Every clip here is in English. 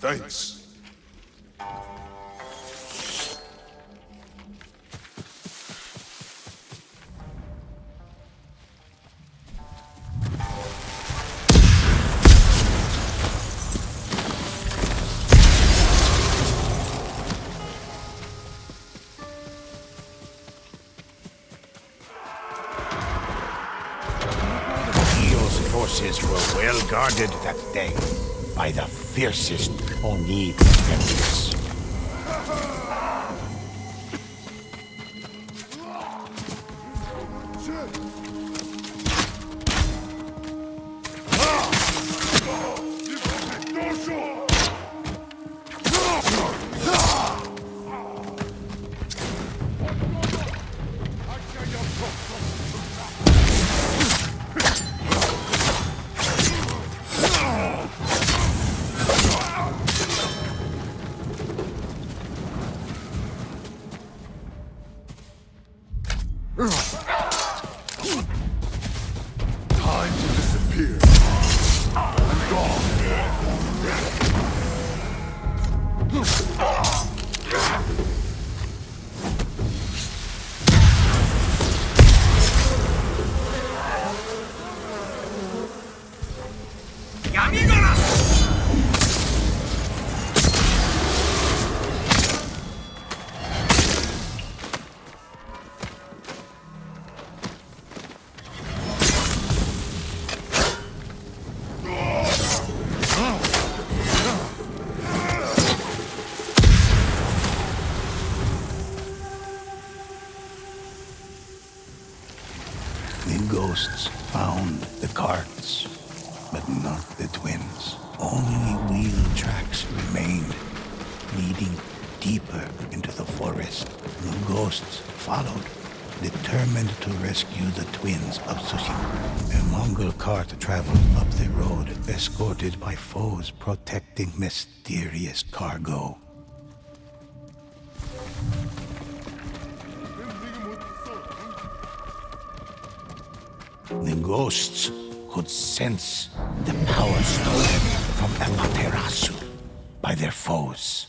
Thanks. Forces were well guarded that day by the fiercest Oni defenders. Time to ghosts found the carts, but not the twins. Only wheel tracks remained, leading deeper into the forest. The ghosts followed, determined to rescue the twins of Tsushima. A Mongol cart traveled up the road, escorted by foes protecting mysterious cargo. The ghosts could sense the power stolen from Amaterasu by their foes.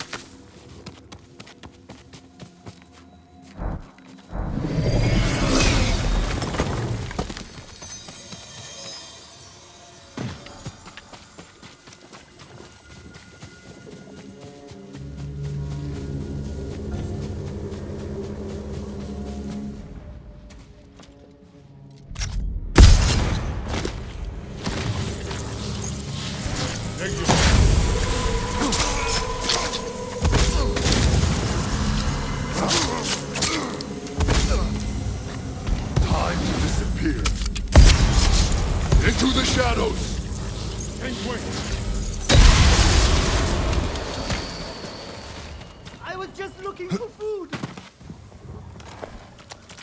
looking for food.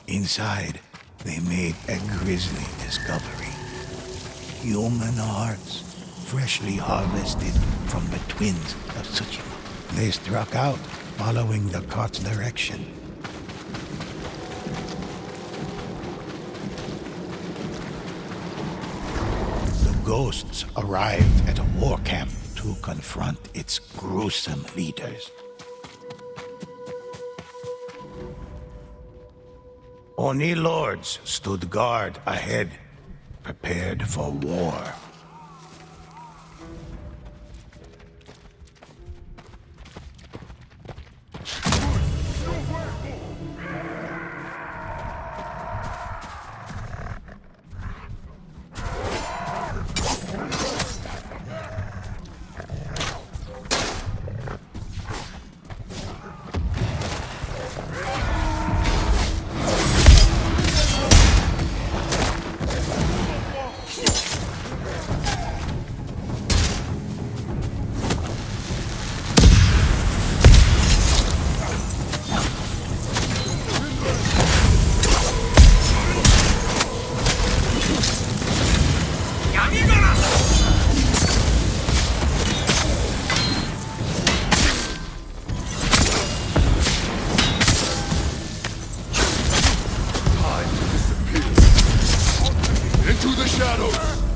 Inside, they made a grisly discovery. Human hearts, freshly harvested from the twins of Tsushima. They struck out, following the cart's direction. The ghosts arrived at a war camp to confront its gruesome leaders. Oni lords stood guard ahead, prepared for war. Shadows.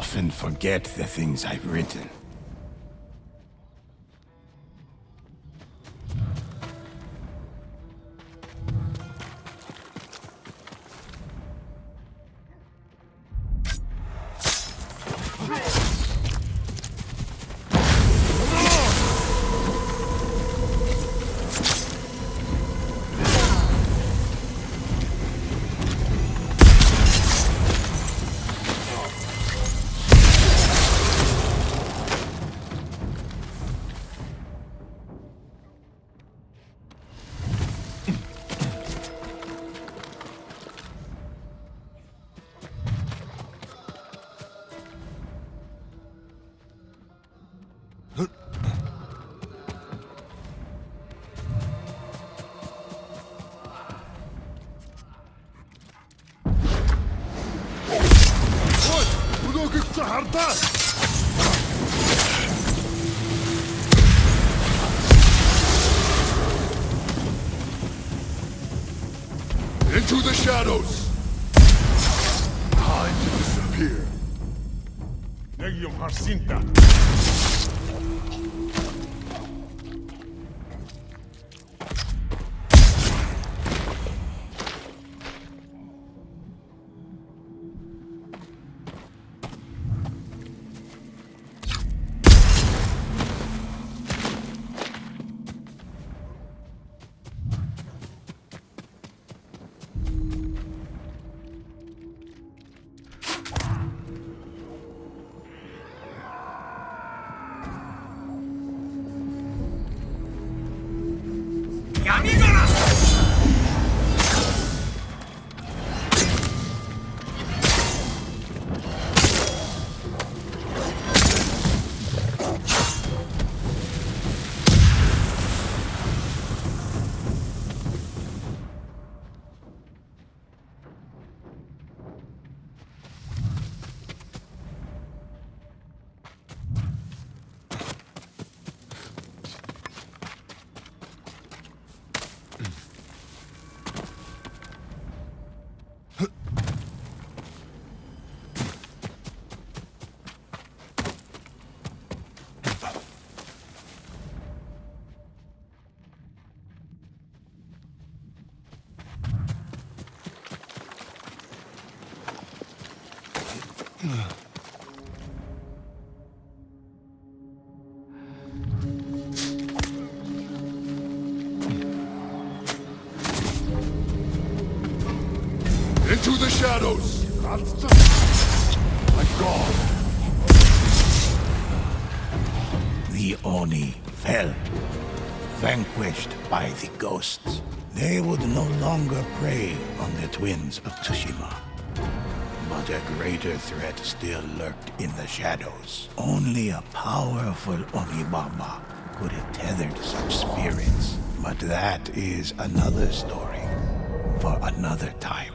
Often forget the things I've written. hartas! Into the shadows! Time to disappear. Negium Harsinta. ¡Amigos! Into the shadows! My god! The Oni fell, vanquished by the ghosts. They would no longer prey on the twins of Tsushima. But a greater threat still lurked in the shadows. Only a powerful Onibaba could have tethered such spirits. But that is another story for another time.